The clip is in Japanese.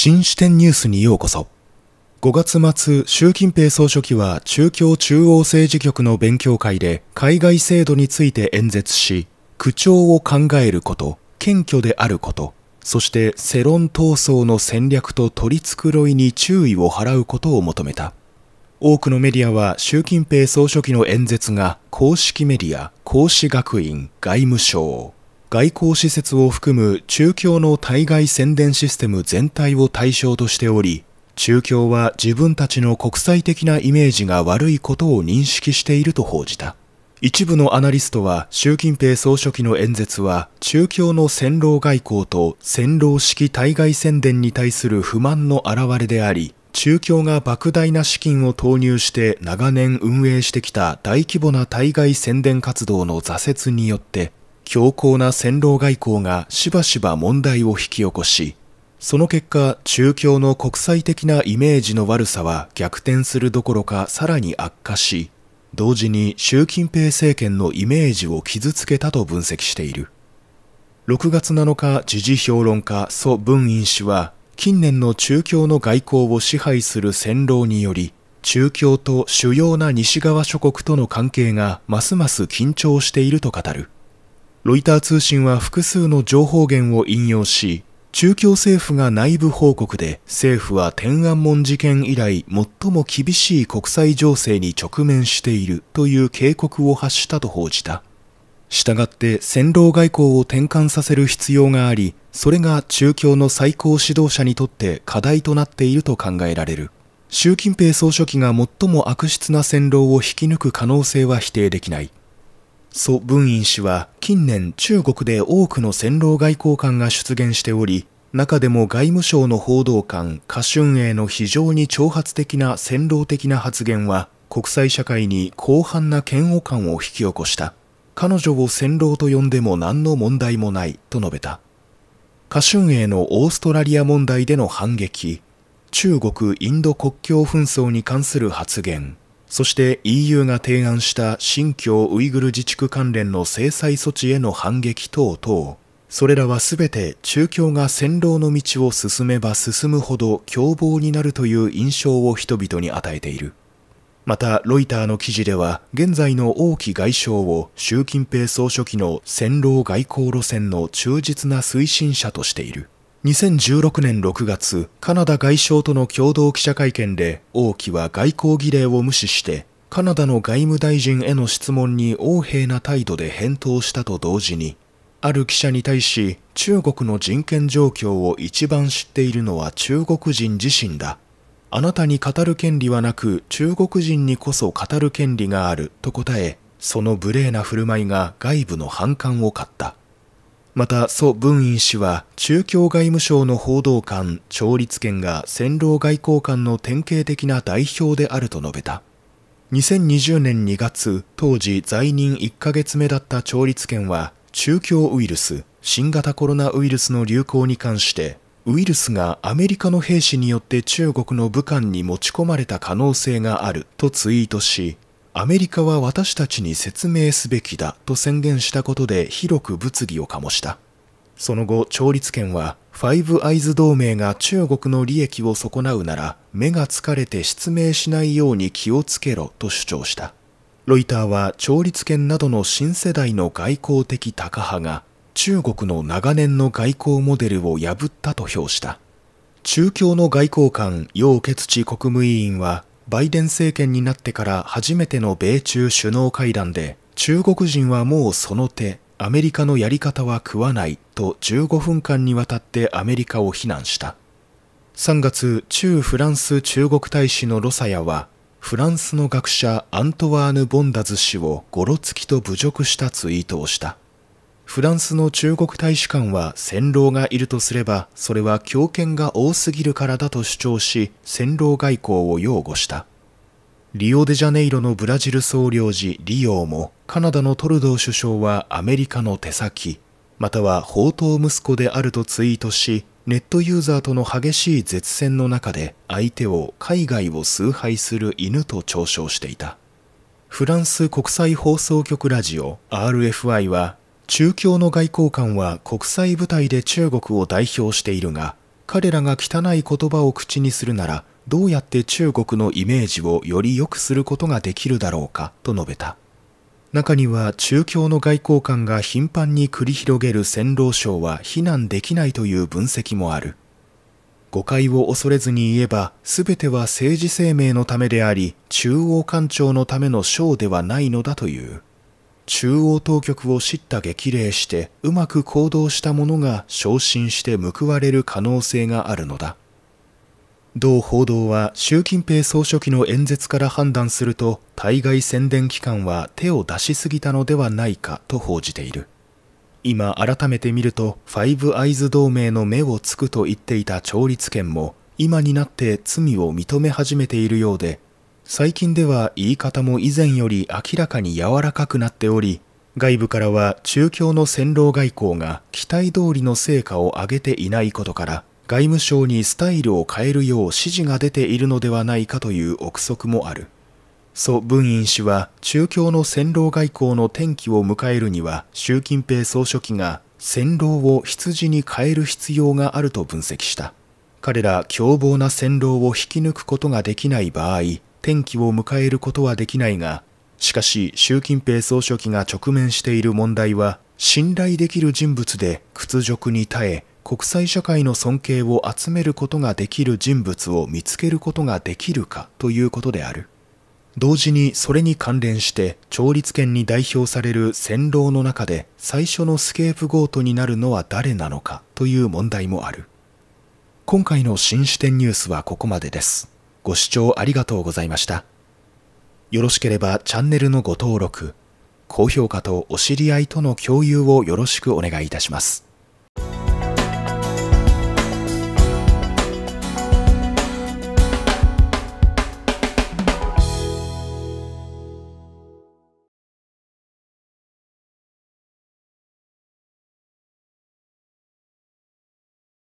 新視点ニュースにようこそ。5月末習近平総書記は中共中央政治局の勉強会で海外制度について演説し口調を考えること謙虚であることそして世論闘争の戦略と取り繕いに注意を払うことを求めた。多くのメディアは習近平総書記の演説が公式メディア、孔子学院、外務省、外交施設を含む中共の対外宣伝システム全体を対象としており、中共は自分たちの国際的なイメージが悪いことを認識していると報じた。一部のアナリストは習近平総書記の演説は中共の戦狼外交と戦狼式対外宣伝に対する不満の表れであり中共が莫大な資金を投入して長年運営してきた大規模な対外宣伝活動の挫折によって強硬な戦狼外交がしばしば問題を引き起こしその結果中共の国際的なイメージの悪さは逆転するどころかさらに悪化し同時に習近平政権のイメージを傷つけたと分析している。6月7日時事評論家蘇文院氏は近年の中共の外交を支配する戦狼により中共と主要な西側諸国との関係がますます緊張していると語る。ロイター通信は複数の情報源を引用し中共政府が内部報告で政府は天安門事件以来最も厳しい国際情勢に直面しているという警告を発したと報じた。したがって戦狼外交を転換させる必要があり、それが中共の最高指導者にとって課題となっていると考えられる。習近平総書記が最も悪質な戦狼を引き抜く可能性は否定できない。蘇文院氏は近年中国で多くの戦狼外交官が出現しており中でも外務省の報道官華春英の非常に挑発的な戦狼的な発言は国際社会に広範な嫌悪感を引き起こした。彼女を戦狼と呼んでも何の問題もないと述べた。華春英のオーストラリア問題での反撃中国インド国境紛争に関する発言。そして EU が提案した新疆ウイグル自治区関連の制裁措置への反撃等々。それらはすべて中共が戦狼の道を進めば進むほど凶暴になるという印象を人々に与えている。またロイターの記事では現在の王毅外相を習近平総書記の戦狼外交路線の忠実な推進者としている。2016年6月、カナダ外相との共同記者会見で、王毅は外交儀礼を無視して、カナダの外務大臣への質問に横柄な態度で返答したと同時に、ある記者に対し、中国の人権状況を一番知っているのは中国人自身だ。あなたに語る権利はなく、中国人にこそ語る権利があると答え、その無礼な振る舞いが外部の反感を買った。また蘇文院氏は中共外務省の報道官趙立堅が戦狼外交官の典型的な代表であると述べた。2020年2月当時在任1ヶ月目だった趙立堅は中共ウイルス新型コロナウイルスの流行に関してウイルスがアメリカの兵士によって中国の武漢に持ち込まれた可能性があるとツイートしアメリカは私たちに説明すべきだと宣言したことで広く物議を醸した。その後、調律権は、ファイブアイズ同盟が中国の利益を損なうなら、目が疲れて失明しないように気をつけろと主張した。ロイターは、調律権などの新世代の外交的タカ派が、中国の長年の外交モデルを破ったと評した。中共の外交官、楊潔地国務委員は、バイデン政権になってから初めての米中首脳会談で中国人はもうその手アメリカのやり方は食わないと15分間にわたってアメリカを非難した。3月駐フランス中国大使のロサヤはフランスの学者アントワーヌ・ボンダズ氏をゴロつきと侮辱したツイートをした。フランスの中国大使館は戦狼がいるとすればそれは強権が多すぎるからだと主張し戦狼外交を擁護した。リオデジャネイロのブラジル総領事リオもカナダのトルドー首相はアメリカの手先または宝刀息子であるとツイートしネットユーザーとの激しい絶戦の中で相手を海外を崇拝する犬と嘲笑していた。フランス国際放送局ラジオ RFI は中共の外交官は国際舞台で中国を代表しているが、彼らが汚い言葉を口にするならどうやって中国のイメージをより良くすることができるだろうかと述べた。中には中共の外交官が頻繁に繰り広げる戦狼省は非難できないという分析もある。誤解を恐れずに言えば全ては政治生命のためであり中央官庁のための省ではないのだという。中央当局を叱咤激励してうまく行動した者が昇進して報われる可能性があるのだ。同報道は習近平総書記の演説から判断すると対外宣伝機関は手を出しすぎたのではないかと報じている。今改めて見るとファイブアイズ同盟の目をつくと言っていた調律権も今になって罪を認め始めているようで最近では言い方も以前より明らかに柔らかくなっており、外部からは中共の戦狼外交が期待通りの成果を上げていないことから、外務省にスタイルを変えるよう指示が出ているのではないかという憶測もある。蘇文院氏は中共の戦狼外交の転機を迎えるには習近平総書記が戦狼を羊に変える必要があると分析した。彼ら凶暴な戦狼を引き抜くことができない場合、転機を迎えることはできないが、しかし習近平総書記が直面している問題は、信頼できる人物で屈辱に耐え、国際社会の尊敬を集めることができる人物を見つけることができるかということである。同時にそれに関連して調律権に代表される戦狼の中で最初のスケープゴートになるのは誰なのかという問題もある。今回の新視点ニュースはここまでです。ご視聴ありがとうございました。よろしければチャンネルのご登録、高評価とお知り合いとの共有をよろしくお願いいたします。